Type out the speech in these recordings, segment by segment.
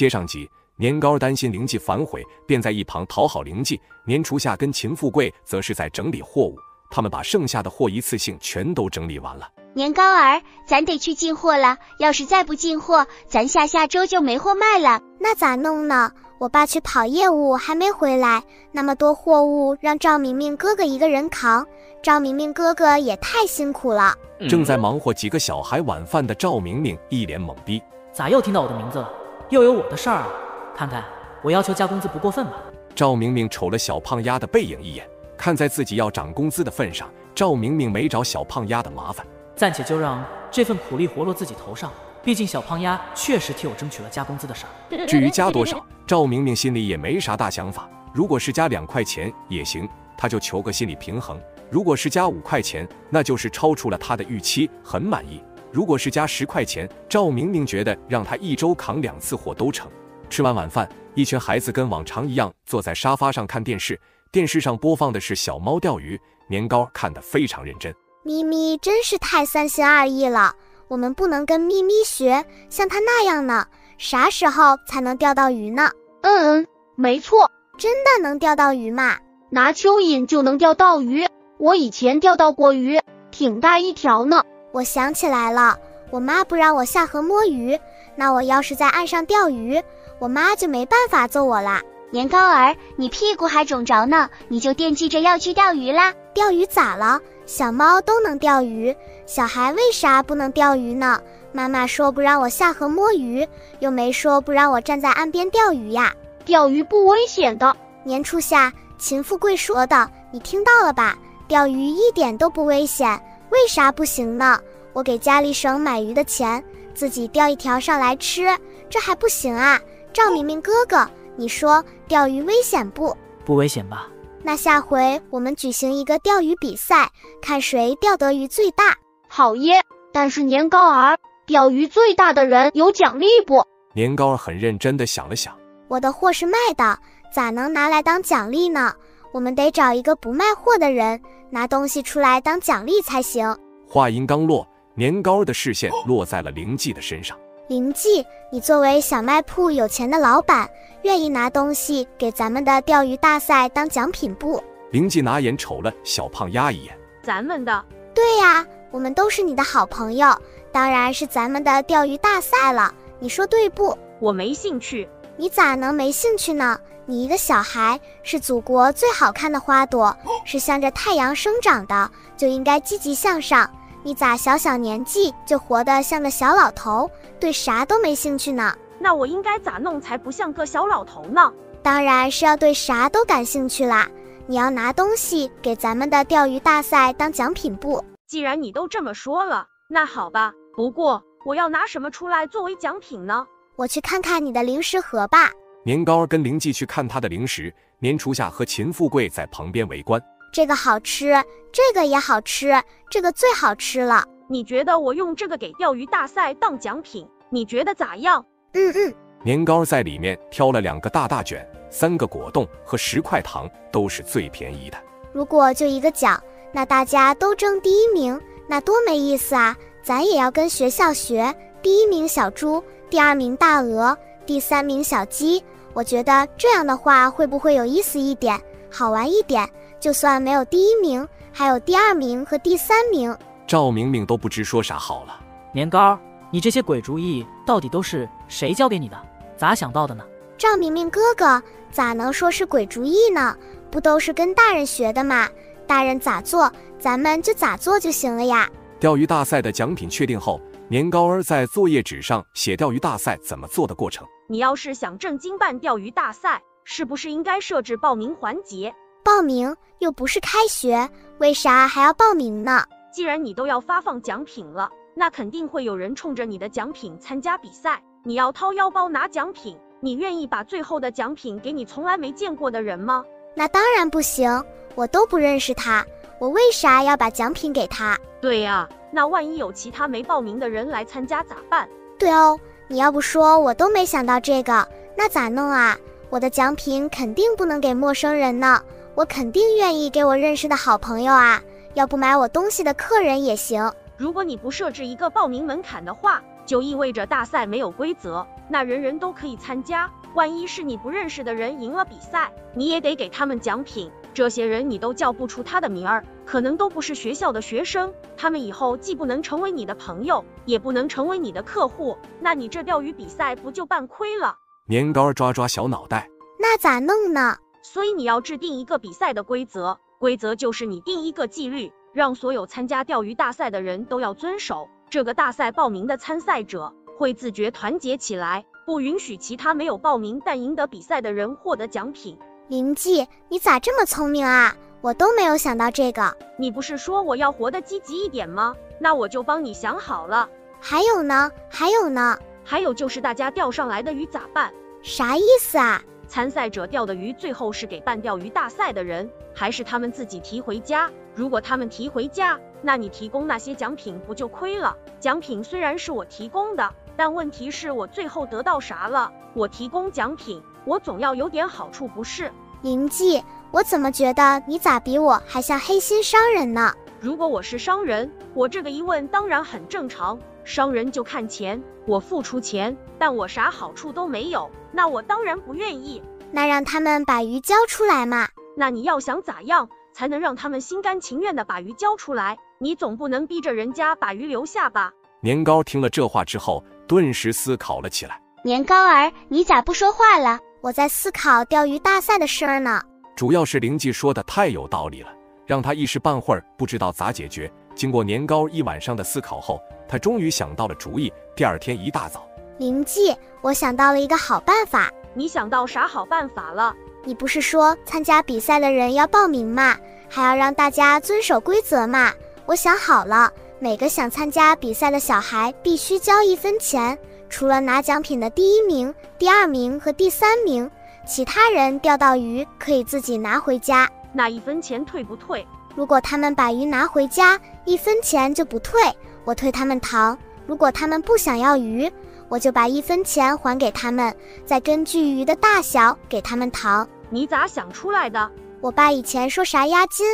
接上集，年糕担心灵记反悔，便在一旁讨好灵记。年初夏跟秦富贵则是在整理货物，他们把剩下的货一次性全都整理完了。年糕儿，咱得去进货了，要是再不进货，咱下下周就没货卖了。那咋弄呢？我爸去跑业务还没回来，那么多货物让赵明明哥哥一个人扛，赵明明哥哥也太辛苦了。正在忙活几个小孩晚饭的赵明明一脸懵逼，咋又听到我的名字了？又有我的事儿啊？看看我要求加工资不过分吧？赵明明瞅了小胖丫的背影一眼，看在自己要涨工资的份上，赵明明没找小胖丫的麻烦，暂且就让这份苦力活落自己头上。毕竟小胖丫确实替我争取了加工资的事儿。至于加多少，赵明明心里也没啥大想法。如果是加两块钱也行，他就求个心理平衡；如果是加五块钱，那就是超出了他的预期，很满意；如果是加十块钱，赵明明觉得让他一周扛两次货都成。吃完晚饭，一群孩子跟往常一样坐在沙发上看电视，电视上播放的是小猫钓鱼，年糕看得非常认真。咪咪真是太三心二意了。我们不能跟咪咪学，像他那样呢。啥时候才能钓到鱼呢？嗯嗯，没错，真的能钓到鱼吗？拿蚯蚓就能钓到鱼。我以前钓到过鱼，挺大一条呢。我想起来了，我妈不让我下河摸鱼，那我要是在岸上钓鱼，我妈就没办法揍我啦。年糕儿，你屁股还肿着呢，你就惦记着要去钓鱼啦？钓鱼咋了？小猫都能钓鱼，小孩为啥不能钓鱼呢？妈妈说不让我下河摸鱼，又没说不让我站在岸边钓鱼呀。钓鱼不危险的。年初夏，秦富贵说的，你听到了吧？钓鱼一点都不危险，为啥不行呢？我给家里省买鱼的钱，自己钓一条上来吃，这还不行啊？赵明明哥哥，你说钓鱼危险不？不危险吧？那下回我们举行一个钓鱼比赛，看谁钓得鱼最大。好耶！但是年糕儿，钓鱼最大的人有奖励不？年糕儿很认真的想了想，我的货是卖的，咋能拿来当奖励呢？我们得找一个不卖货的人，拿东西出来当奖励才行。话音刚落，年糕的视线落在了灵记的身上。灵记，你作为小卖铺有钱的老板。愿意拿东西给咱们的钓鱼大赛当奖品不？灵记拿眼瞅了小胖丫一眼，咱们的？对呀，我们都是你的好朋友，当然是咱们的钓鱼大赛了。你说对不？我没兴趣。你咋能没兴趣呢？你一个小孩是祖国最好看的花朵，是向着太阳生长的，就应该积极向上。你咋小小年纪就活得像个小老头，对啥都没兴趣呢？那我应该咋弄才不像个小老头呢？当然是要对啥都感兴趣啦！你要拿东西给咱们的钓鱼大赛当奖品不？既然你都这么说了，那好吧。不过我要拿什么出来作为奖品呢？我去看看你的零食盒吧。年糕跟灵记去看他的零食，年初夏和秦富贵在旁边围观。这个好吃，这个也好吃，这个最好吃了。你觉得我用这个给钓鱼大赛当奖品，你觉得咋样？嗯嗯，年糕在里面挑了两个大大卷，三个果冻和十块糖，都是最便宜的。如果就一个奖，那大家都争第一名，那多没意思啊！咱也要跟学校学，第一名小猪，第二名大鹅，第三名小鸡。我觉得这样的话会不会有意思一点，好玩一点？就算没有第一名，还有第二名和第三名。赵明明都不知说啥好了。年糕。你这些鬼主意到底都是谁教给你的？咋想到的呢？赵明明哥哥咋能说是鬼主意呢？不都是跟大人学的吗？大人咋做，咱们就咋做就行了呀。钓鱼大赛的奖品确定后，年糕儿在作业纸上写钓鱼大赛怎么做的过程。你要是想正经办钓鱼大赛，是不是应该设置报名环节？报名又不是开学，为啥还要报名呢？既然你都要发放奖品了。那肯定会有人冲着你的奖品参加比赛，你要掏腰包拿奖品，你愿意把最后的奖品给你从来没见过的人吗？那当然不行，我都不认识他，我为啥要把奖品给他？对呀，那万一有其他没报名的人来参加咋办？对哦，你要不说我都没想到这个，那咋弄啊？我的奖品肯定不能给陌生人呢，我肯定愿意给我认识的好朋友啊，要不买我东西的客人也行。如果你不设置一个报名门槛的话，就意味着大赛没有规则，那人人都可以参加。万一是你不认识的人赢了比赛，你也得给他们奖品。这些人你都叫不出他的名儿，可能都不是学校的学生，他们以后既不能成为你的朋友，也不能成为你的客户，那你这钓鱼比赛不就办亏了？年糕抓抓小脑袋，那咋弄呢？所以你要制定一个比赛的规则，规则就是你定一个纪律，让所有参加钓鱼大赛的人都要遵守。这个大赛报名的参赛者会自觉团结起来，不允许其他没有报名但赢得比赛的人获得奖品。灵记，你咋这么聪明啊？我都没有想到这个。你不是说我要活得积极一点吗？那我就帮你想好了。还有呢？还有呢？还有就是大家钓上来的鱼咋办？啥意思啊？参赛者钓的鱼最后是给办钓鱼大赛的人，还是他们自己提回家？如果他们提回家，那你提供那些奖品不就亏了？奖品虽然是我提供的，但问题是我最后得到啥了？我提供奖品，我总要有点好处不是？灵记，我怎么觉得你咋比我还像黑心商人呢？如果我是商人，我这个疑问当然很正常。商人就看钱，我付出钱，但我啥好处都没有，那我当然不愿意。那让他们把鱼交出来嘛。那你要想咋样才能让他们心甘情愿的把鱼交出来？你总不能逼着人家把鱼留下吧？年糕听了这话之后，顿时思考了起来。年糕儿，你咋不说话了？我在思考钓鱼大赛的事儿呢。主要是灵记说的太有道理了，让他一时半会儿不知道咋解决。经过年糕一晚上的思考后，他终于想到了主意。第二天一大早，灵记，我想到了一个好办法。你想到啥好办法了？你不是说参加比赛的人要报名吗？还要让大家遵守规则吗？我想好了，每个想参加比赛的小孩必须交一分钱。除了拿奖品的第一名、第二名和第三名，其他人钓到鱼可以自己拿回家。那一分钱退不退？如果他们把鱼拿回家，一分钱就不退，我退他们糖。如果他们不想要鱼，我就把一分钱还给他们，再根据鱼的大小给他们糖。你咋想出来的？我爸以前说啥押金，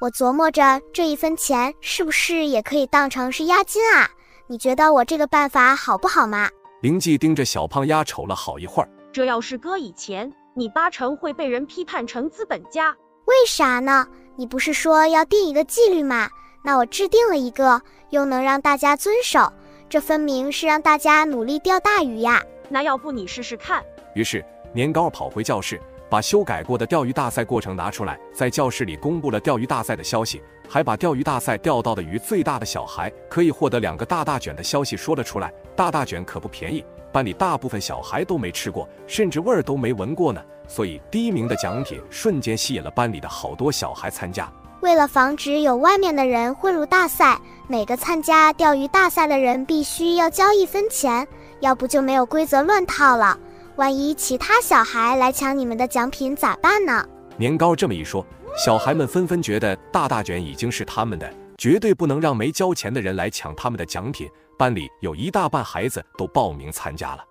我琢磨着这一分钱是不是也可以当成是押金啊？你觉得我这个办法好不好嘛？灵记盯着小胖丫瞅了好一会儿，这要是搁以前，你八成会被人批判成资本家。为啥呢？你不是说要定一个纪律吗？那我制定了一个，又能让大家遵守，这分明是让大家努力钓大鱼呀。那要不你试试看？于是年糕跑回教室，把修改过的钓鱼大赛过程拿出来，在教室里公布了钓鱼大赛的消息，还把钓鱼大赛钓到的鱼最大的小孩可以获得两个大大卷的消息说了出来。大大卷可不便宜，班里大部分小孩都没吃过，甚至味儿都没闻过呢。所以第一名的奖品瞬间吸引了班里的好多小孩参加。为了防止有外面的人混入大赛，每个参加钓鱼大赛的人必须要交一分钱，要不就没有规则乱套了。万一其他小孩来抢你们的奖品咋办呢？年糕这么一说，小孩们纷纷觉得大大卷已经是他们的，绝对不能让没交钱的人来抢他们的奖品。班里有一大半孩子都报名参加了。